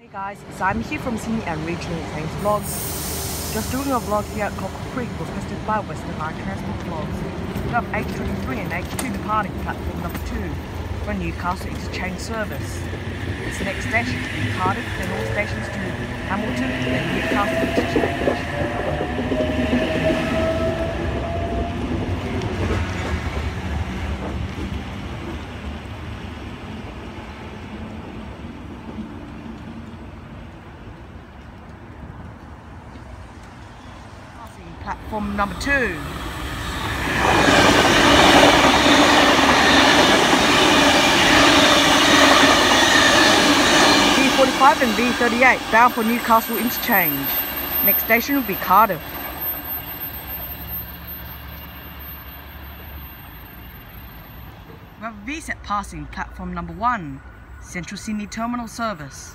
Hey guys, so I'm here from Sydney and Regional Trains Vlogs. Just doing a vlog here at Cockle Creek requested by Western Line Transport Vlogs. We have H23 and H2 departing platform number 2 for Newcastle Interchange service. It's the next station to be then all stations to Hamilton, then Newcastle Interchange. Passing platform number 2. B45 and B38 bound for Newcastle Interchange. Next station will be Cardiff. We have a VSET passing platform number 1, Central Sydney Terminal Service.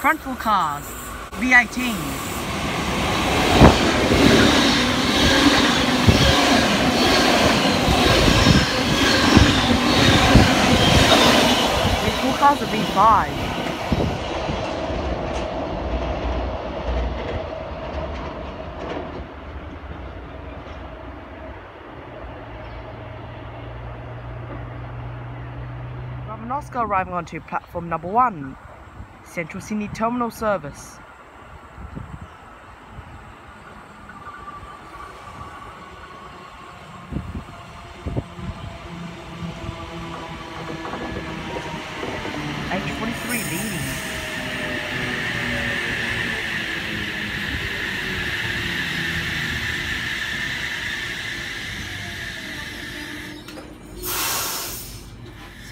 Front full cars, B18. With full cars are B5. Bravo arriving onto platform number one, Central Sydney Terminal Service.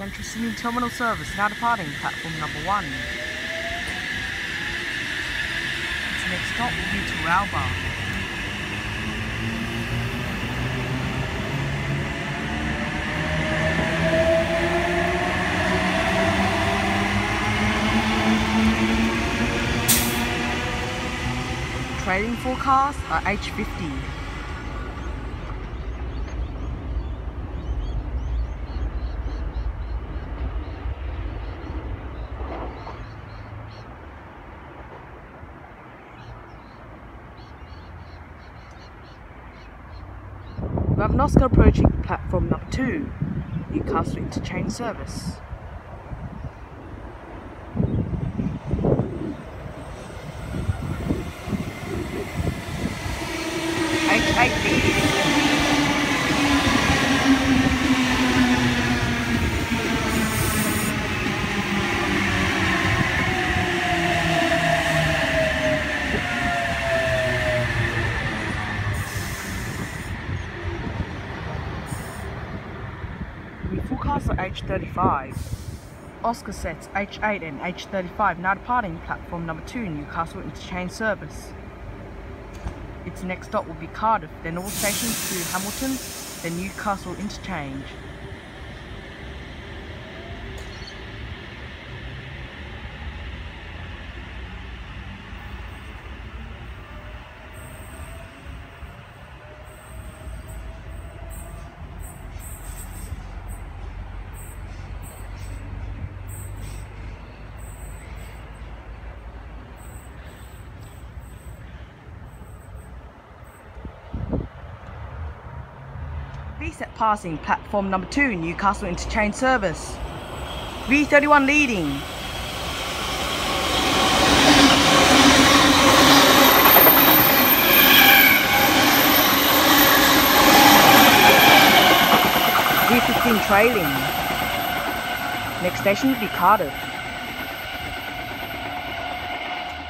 Central Sydney Terminal Service now departing platform number one. Its next stop will be to Teralba. Trading forecasts are H50. We have an Oscar approaching platform number two, Newcastle Interchange Service. H8B. Forecast for H35. Oscar sets H8 and H35 now departing platform number 2 Newcastle Interchange service. Its next stop will be Cardiff, then all stations to Hamilton, then Newcastle Interchange. VSET passing platform number 2 Newcastle Interchange service. V31 leading. V15 trailing. Next station will be Cardiff.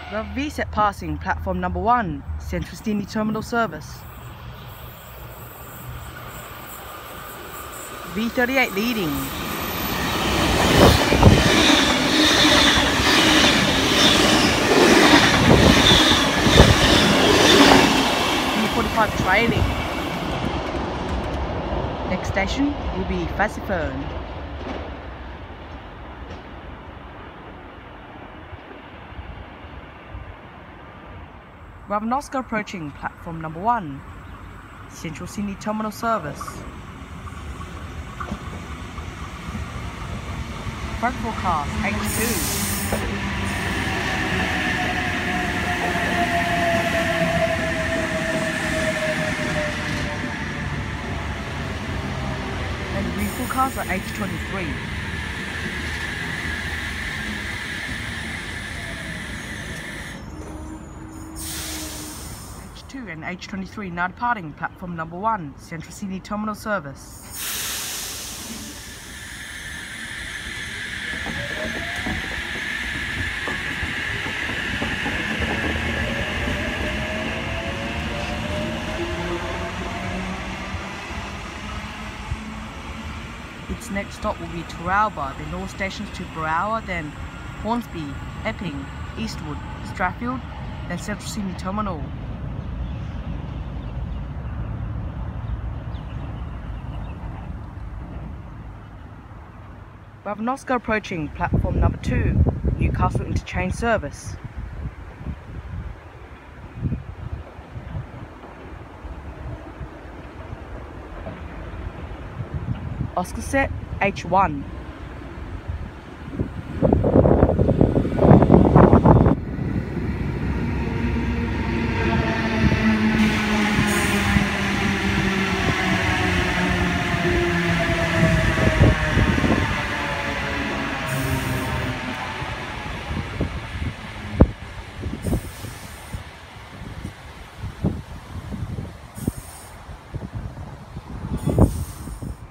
Have VSET passing platform number 1 Central Sydney Terminal service. V38 leading. V45 trailing. Next station will be Fassifern. Oscar approaching platform number one, Central Sydney Terminal Service. Front forecast H2. And reforecast are H23. H2 and H23 now departing platform number 1, Central Sydney Terminal Service. Its next stop will be Teralba, then all stations to Berowra, then Hornsby, Epping, Eastwood, Strathfield, then Central Sydney Terminal. Ravenoska approaching platform number 2, Newcastle Interchange Service. Oscar set H1.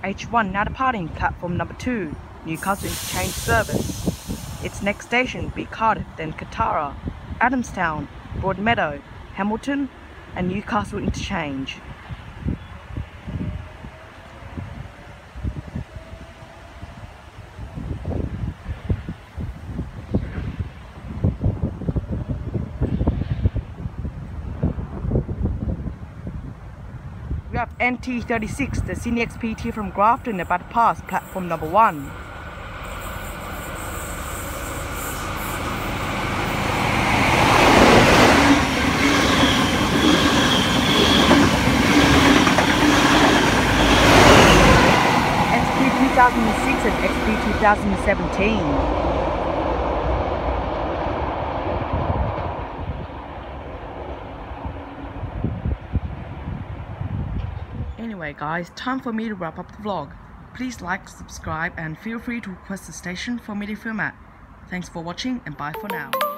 H1 now departing platform number 2, Newcastle Interchange Service. Its next station be Cardiff, then Kotara, Adamstown, Broadmeadow, Hamilton, and Newcastle Interchange. Have NT36, the Sydney XPT from Grafton about to pass platform number 1. XP 2006 and XP 2017. Anyway guys, time for me to wrap up the vlog. Please like, subscribe and feel free to request the station for me to film at. Thanks for watching and bye for now.